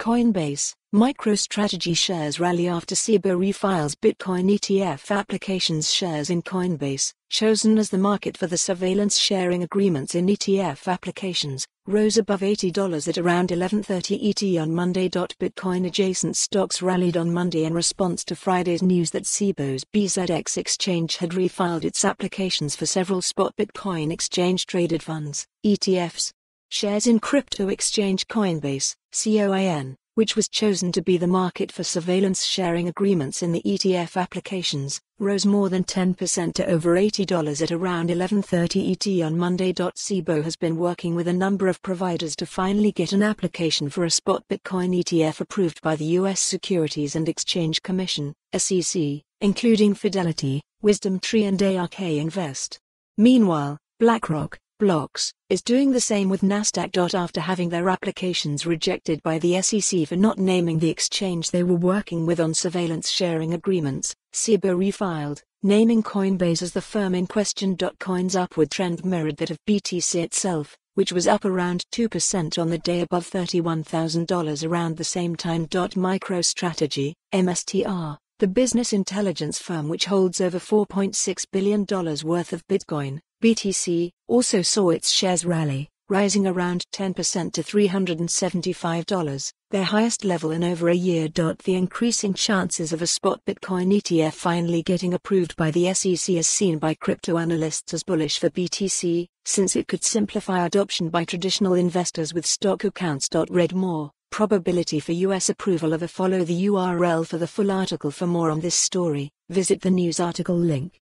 Coinbase, MicroStrategy shares rally after Cboe refiles Bitcoin ETF applications shares in Coinbase, chosen as the market for the surveillance sharing agreements in ETF applications, rose above $80 at around 11:30 ET on Monday. Bitcoin adjacent stocks rallied on Monday in response to Friday's news that Cboe's BZX exchange had refiled its applications for several spot Bitcoin exchange traded funds, ETFs, shares in crypto exchange Coinbase, COIN, which was chosen to be the market for surveillance sharing agreements in the ETF applications, rose more than 10% to over $80 at around 11:30 ET on Monday. Cboe has been working with a number of providers to finally get an application for a spot Bitcoin ETF approved by the US Securities and Exchange Commission, SEC, including Fidelity, Wisdom Tree and ARK Invest. Meanwhile, BlackRock, Blocks, is doing the same with Nasdaq. After having their applications rejected by the SEC for not naming the exchange they were working with on surveillance sharing agreements, Cboe refiled, naming Coinbase as the firm in question. Coin's upward trend mirrored that of BTC itself, which was up around 2% on the day above $31,000 around the same time. MicroStrategy, MSTR, the business intelligence firm which holds over $4.6 billion worth of Bitcoin, BTC, also saw its shares rally, rising around 10% to $375, their highest level in over a year. The increasing chances of a spot Bitcoin ETF finally getting approved by the SEC is seen by crypto analysts as bullish for BTC, since it could simplify adoption by traditional investors with stock accounts. Read more. Probability for US approval of a follow the URL for the full article for more on this story. Visit the news article link.